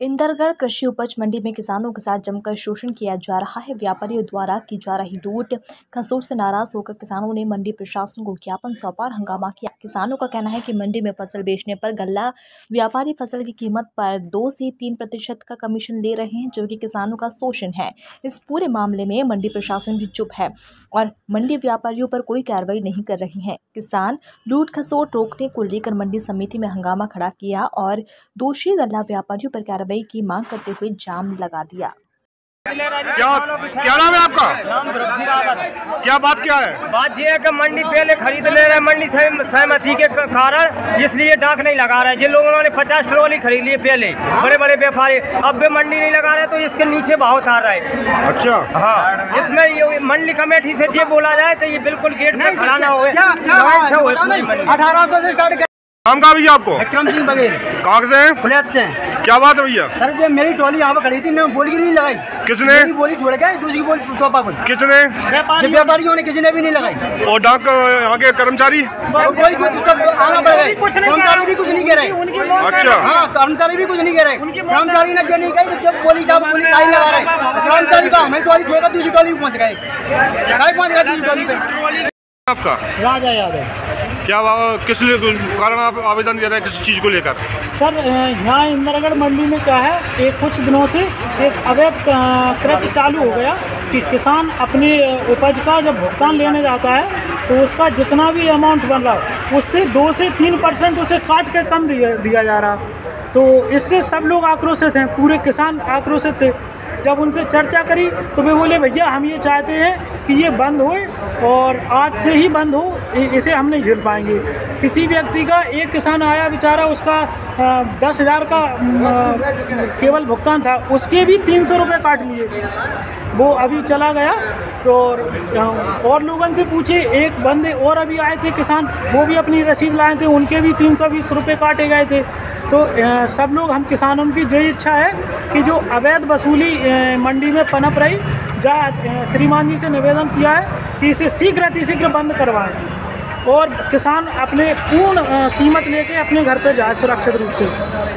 इंदरगढ़ कृषि उपज मंडी में किसानों के साथ जमकर शोषण किया जा रहा है। व्यापारियों द्वारा की जा रही लूट, खसूट से नाराज़ होकर किसानों ने मंडी प्रशासन को ज्ञापन सौंपा हंगामा किया। किसानों का कहना है कि मंडी में फ़सल बेचने पर गल्ला व्यापारी फ़सल की कीमत पर दो से तीन प्रतिशत का कमीशन ले रहे हैं, जो कि किसानों का शोषण है। इस पूरे मामले में मंडी प्रशासन भी चुप है और मंडी व्यापारियों पर कोई कार्रवाई नहीं कर रही है। किसान लूट, खसोट रोकने को लेकर मंडी समिति में हंगामा खड़ा किया और दोषी गल्ला व्यापारियों पर कार्रवाई कार्रवाई की मांग करते हुए जाम लगा दिया। क्या क्या नाम है आपका? नाम क्या बात क्या है? बात ये है कि मंडी पहले खरीद ले रहे मंडी सहमति के कारण इसलिए डाक नहीं लगा रहे जिन लोगों ने पचास ट्रॉली खरीद लिए पहले बड़े बड़े व्यापारी अब भी मंडी नहीं लगा रहे तो इसके नीचे भाव था रहे है। अच्छा। हाँ इसमें ये मंडी कमेटी से ये बोला जाए तो ये बिल्कुल गेट में खड़ा ना हो अठारह सौ से स्टार्ट नाम कहा भैया आपको? विक्रम सिंह बघेल। कहाँ से? हैं से। क्या बात है भैया? सर जब मेरी ट्रॉली यहाँ पर खड़ी थी मैं बोली की नहीं लगाई। किसने? मेरी बोली छोड़ के दूसरी बोली टोपा बोली किसने? व्यापारियों ने किसी ने भी नहीं लगाई। और डाक यहाँ के कर्मचारी? आना पड़ गए कर्मचारी भी कुछ नहीं कह रहे। अच्छा। हाँ कर्मचारी भी कुछ नहीं कह रहे। कर्मचारी ने जो नहीं कही जब बोली जब बोली टाइम लगा रहे। कर्मचारी का हमें ट्रॉली छोड़कर दूसरी ट्रॉली पहुँच गए। पहुँच गए दूसरी ट्रॉली पे। आपका? राजा यादव। क्या किस कारण आप आवेदन दे रहे हैं किस चीज़ को लेकर? सर यहाँ इंदिरागढ़ मंडी में क्या है, एक कुछ दिनों से एक अवैध कृत्य चालू हो गया कि किसान अपनी उपज का जब भुगतान लेने जाता है तो उसका जितना भी अमाउंट बन रहा उससे दो से तीन परसेंट उसे काट के कम दिया दिया जा रहा। तो इससे सब लोग आक्रोशित हैं, पूरे किसान आक्रोशित थे। जब उनसे चर्चा करी तो वे बोले, भैया, हम ये चाहते हैं कि ये बंद हो और आज से ही बंद हो इसे हम नहीं झेल पाएँगे। किसी व्यक्ति का, एक किसान आया, बेचारा उसका दस हज़ार का केवल भुगतान था, उसके भी तीन सौ रुपये काट लिए। वो अभी चला गया तो और लोगों से पूछे, एक बंदे और अभी आए थे किसान, वो भी अपनी रसीद लाए थे, उनके भी तीन सौ बीस रुपये काटे गए थे। तो सब लोग, हम किसानों की जो इच्छा है कि जो अवैध वसूली मंडी में पनप रही, जा श्रीमान जी से निवेदन किया है कि इसे शीघ्र अतिशीघ्र बंद करवाएँ। और किसान अपने पूर्ण कीमत लेके अपने घर पर जाए सुरक्षित रूप से।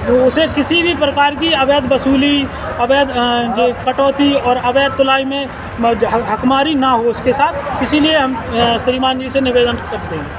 तो उसे किसी भी प्रकार की अवैध वसूली, अवैध कटौती और अवैध तुलाई में हकमारी ना हो उसके साथ, इसीलिए हम श्रीमान जी से निवेदन करते हैं।